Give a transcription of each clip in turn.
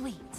Killing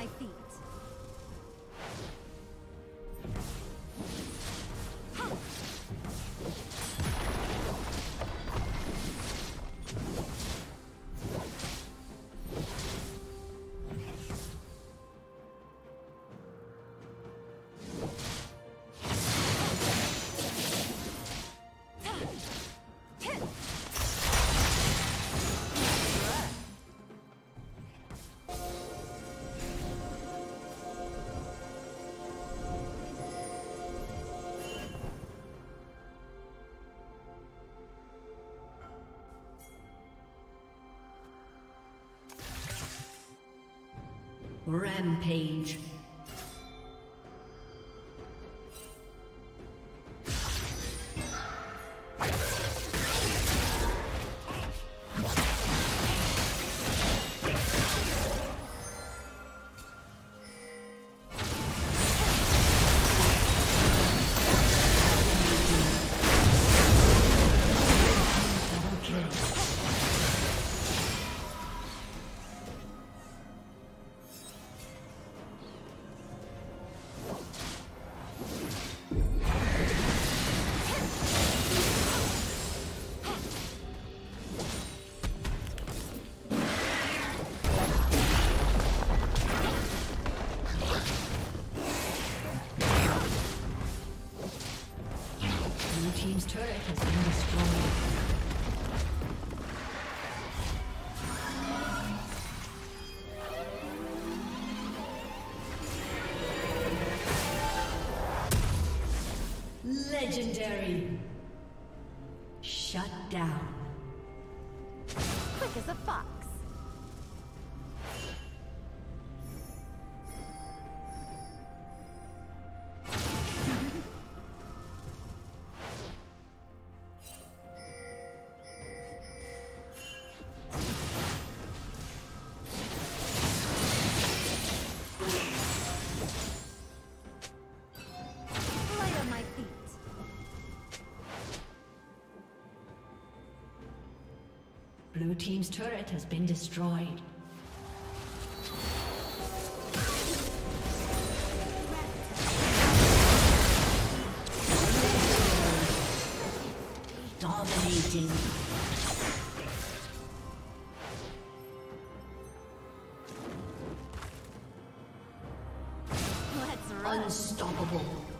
my feet. Rampage. Team's turret has been destroyed. Dominating. Let's run. Unstoppable.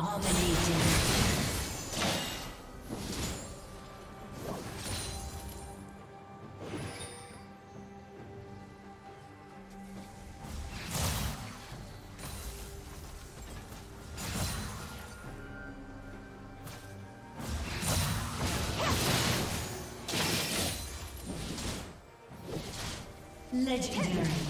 Dominating. Legendary.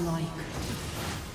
Godlike.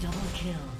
Disconnected. A